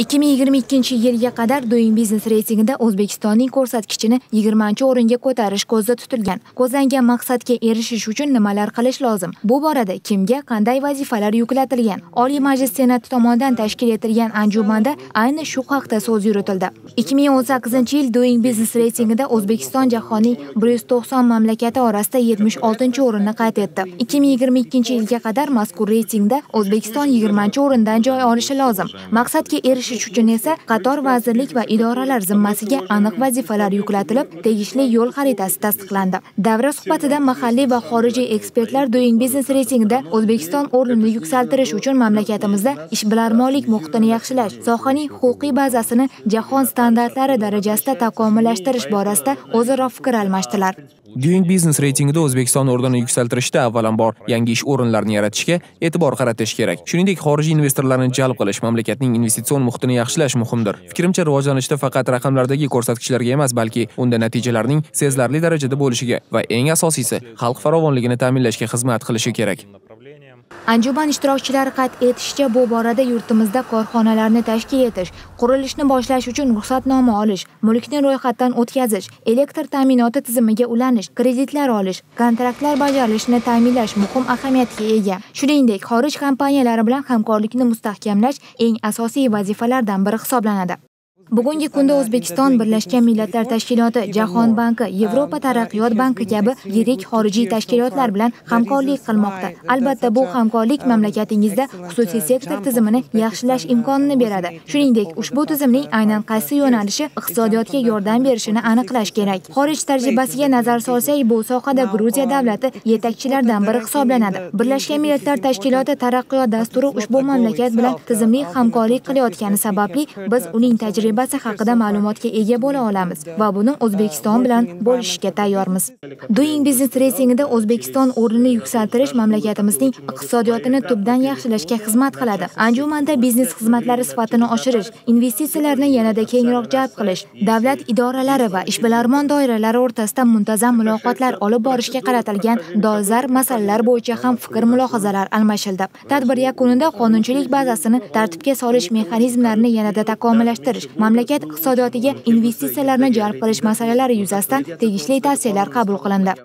2022 yilga qadar Doing Business reytingida O'zbekistonning ko'rsatkichini 20-o'ringa ko'tarish ko'zda tutilgan. Ko'zlangan maqsadga erishish uchun nimalar qilish lozim? Bu borada kimga qanday vazifalar yuklatilgan? Oliy Majlis Senati tomonidan tashkil etilgan anjumanda ayni shu haqda so'z yuritildi. 2018-yil Doing Business reytingida O'zbekiston jahonning 190 mamlakati orasida 76-o'rinni qayd etdi. 2022-yilga qadar mazkur reytingda O'zbekiston 20-o'rindan joy olishi lozim. Maqsadga erishish erishish uchun esa qator vazirlik va idoralar zimmasiga aniq vazifalar yuklatilib, tegishli yo'l xaritasi tasdiqlandi. Davra suhbatida mahalliy va xorijiy ekspertlar Doing Business reytingida O'zbekiston o'rnini yuksaltirish uchun mamlakatimizda ishbilarmonlik muhitini yaxshilash, sohaning huquqiy bazasini jahon standartlari darajasida takomillashtirish borasida o'zaro fikr almashdilar. Doing Business reytingida O'zbekiston o'rnini yuksaltirishda avvalambor yangi ish o'rinlarini yaratishga e'tibor qaratish kerak. Shuningdek, xorijiy investorlarni jalb qilish, mamlakatning investitsion muhitini yaxshilash muhimdir. Fikrimcha, rivojlanishda faqat raqamlardagi ko'rsatkichlarga emas, balki unda natijalarning sezilarli darajada bo'lishiga va eng asosiysi, xalq farovonligini ta'minlashga xizmat qilishi kerak. Anjuman ishtirokchilari qayd etishicha, bu borada yurtimizda korxonalarni tashkil etish, qurilishni boshlash uchun ruxsatnoma olish, mulkni ro'yxatdan o'tkazish, elektr ta'minoti tizimiga ulanish, kreditlar olish, kontraktlar bajarilishini ta'minlash muhim ahamiyatga ega. Shuningdek, xorij kompaniyalari bilan hamkorlikni mustahkamlash eng asosiy vazifalardan biri hisoblanadi. Bugungi kunda O'zbekiston Birlashgan Millatlar Tashkiloti, Jahon banki, Yevropa taraqqiyot banki kabi yirik xorijiy tashkilotlar bilan hamkorlik qilmoqda. Albatta, bu hamkorlik mamlakatingizda xususiy sektor tizimini yaxshilash imkonini beradi. Shuningdek, ushbu tizimning aynan qaysi yo'nalishi iqtisodiyotga yordam berishini aniqlash kerak. Xorij tajribasiga nazar solsak, bu sohada Gruziya davlati yetakchilardan biri hisoblanadi. Birlashgan Millatlar Tashkiloti taraqqiyot dasturi ushbu mamlakat bilan tizimli hamkorlik qilayotgani sababli biz uning tajriba tajribasi haqida ma'lumotga ega bo'la olamiz va buni O'zbekiston bilan bo'lishishga tayyormiz. Doing Business reytingida O'zbekiston o'rnini yuksaltirish mamlakatimizning iqtisodiyotini tubdan yaxshilashga xizmat qiladi. Anjumanda biznes xizmatlari sifatini oshirish, investitsiyalarni yanada kengroq jalb qilish, davlat idoralari va ishbilarmon doiralari o'rtasida muntazam muloqotlar olib borishga qaratilgan dolzarb masalalar bo'yicha ham fikr mulohazalar almashildi. Tadbir yakunida qonunchilik bazasini tartibga solish mexanizmlarini yanada takomillashtirish, mamlakat iqtisodiyotiga investitsiyalarni jalb qilish masalalari yuzasidan tegishli tavsiyalar qabul qilindi.